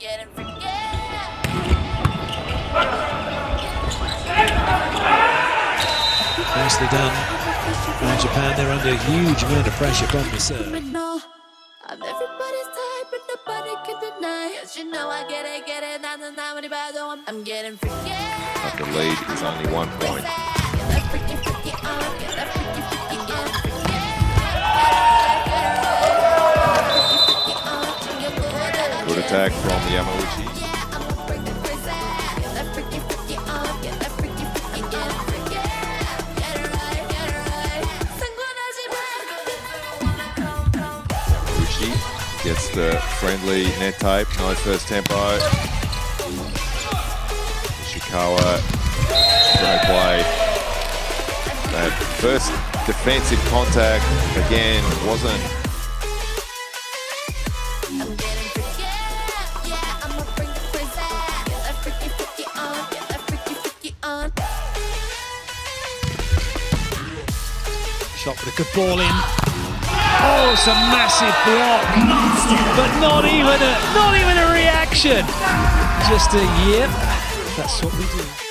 forget and forget. Nicely done by Japan. They're under a huge amount of pressure from the serve. criminal. I'm everybody's type, but nobody can 지 마. Uchi gets the friendly net tape. Nice first tempo. Ishikawa, great play. That first defensive contact again wasn't Shot with a good ball in. Oh, it's a massive block, but not even a not even a reaction. Just a yep. That's what we do.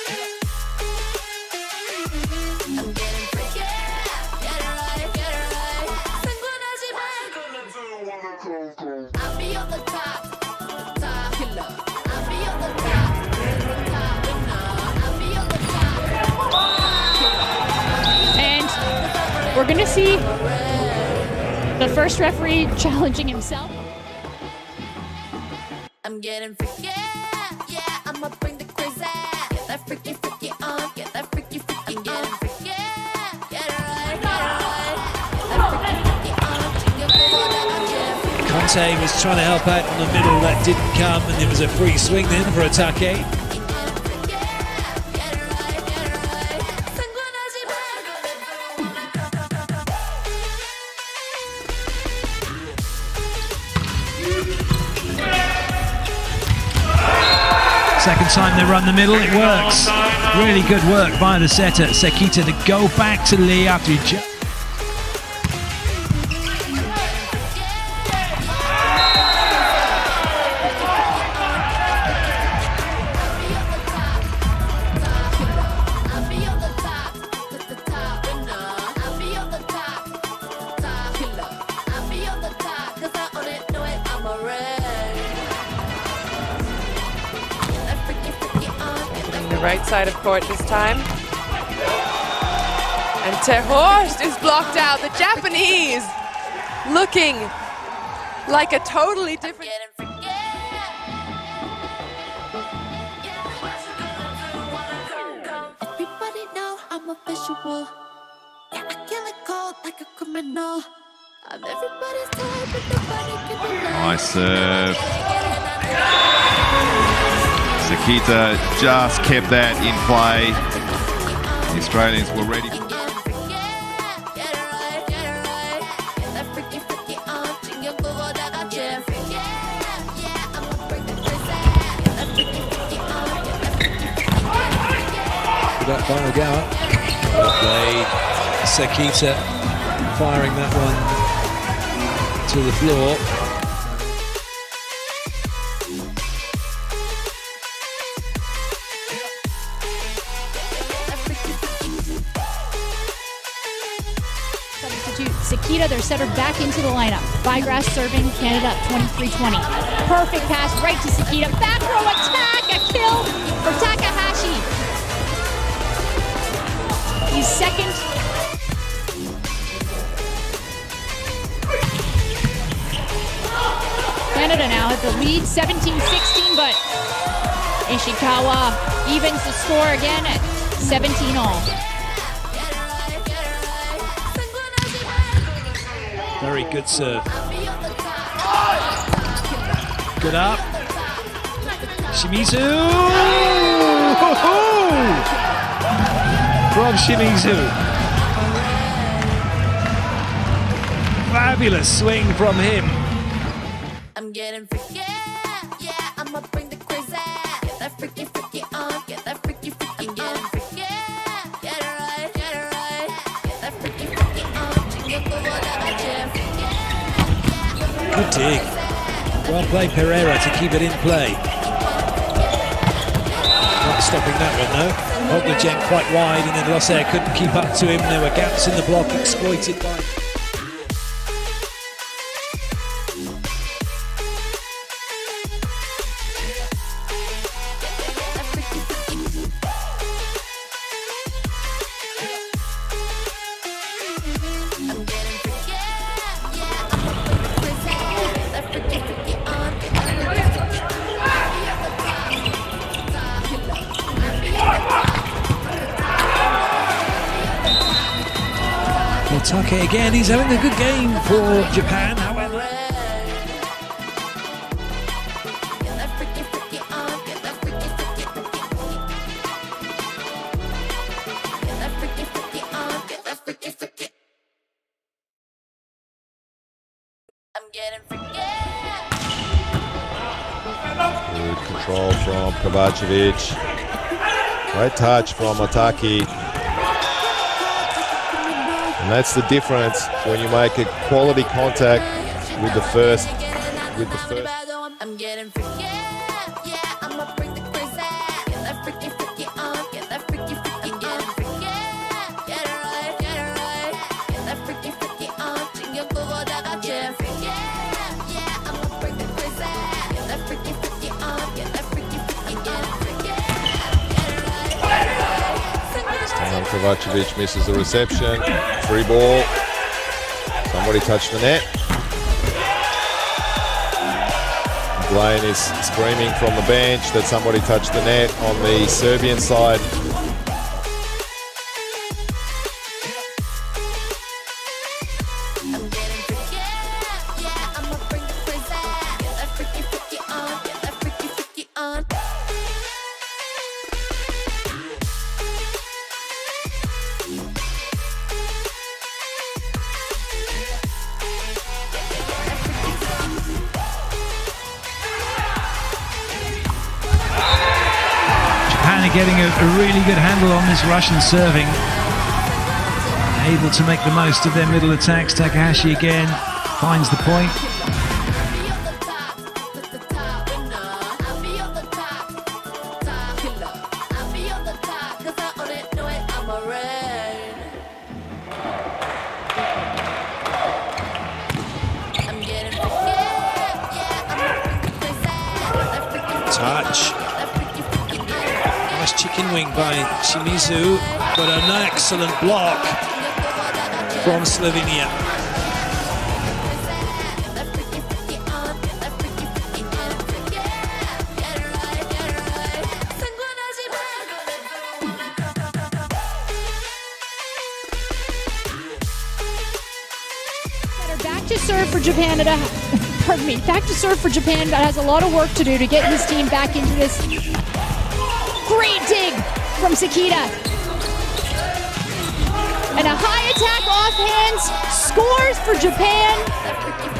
going to see the first referee challenging himself. I'm getting freaky, yeah, I'ma bring the crazy. Get that freaky, freaky on, get that freaky, freaky uh. on. Getting freaky, get it right, get it right. Uh. Conte was trying to help out in the middle, that didn't come, and it was a free swing then for Otake. Second time they run the middle, it works. Really good work by the setter, Sekita, to go back to Lee after he ju- right side of court this time. And Terhorst is blocked out. The Japanese looking like a totally different. Everybody know I'm a visual. Yeah, I kill it cold like a criminal. I'm everybody's type, but nobody can uh, deny. nice serve. Sekita just kept that in play. The Australians were ready. For that final gower. Played Sekita firing that one to the floor. Sekita, their setter, back into the lineup. Vigrass serving Canada up 23-20. Perfect pass right to Sekita. Back row attack, a kill for Takahashi. He's second. Canada now at the lead, 17-16, but Ishikawa evens the score again at 17 all. Very good serve. Good up. Shimizu! From Shimizu. Fabulous swing from him. I'm getting freaky, yeah, I'ma dig Well played Pereira to keep it in play. Not stopping that one though. Oglejen quite wide and then Lossair couldn't keep up to him. There were gaps in the block exploited by... Otake again, he's having a good game for Japan, however. Good control from Kovacevic. Great touch from Otake. And that's the difference when you make a quality contact with the first with the first Kovacevic misses the reception. Free ball. Somebody touched the net. Blaine is screaming from the bench that somebody touched the net on the Serbian side. Getting a, a really good handle on this Russian serving. Able to make the most of their middle attacks. Takahashi again finds the point. Touch. Nice chicken wing by Shimizu, but an excellent block from Slovenia. Back to serve for Japan. That, pardon me. Back to serve for Japan. That has a lot of work to do to get his team back into this. Great dig from Sekita. And a high attack offhands scores for Japan.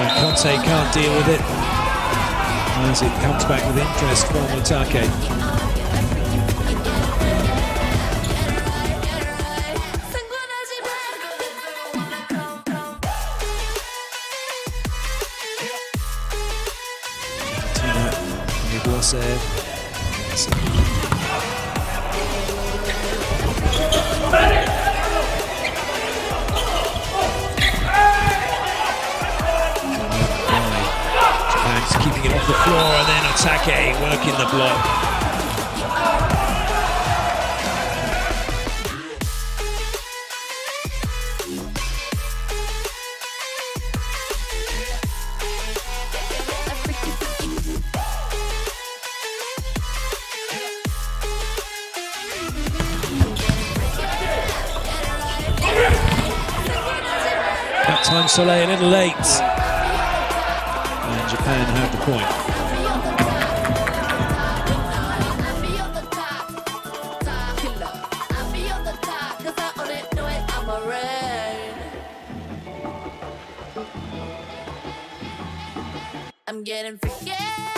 And Conte can't deal with it as it comes back with interest from Otake. 상 Sake working the block. That time Soleil a little late. And Japan have the point. I'm getting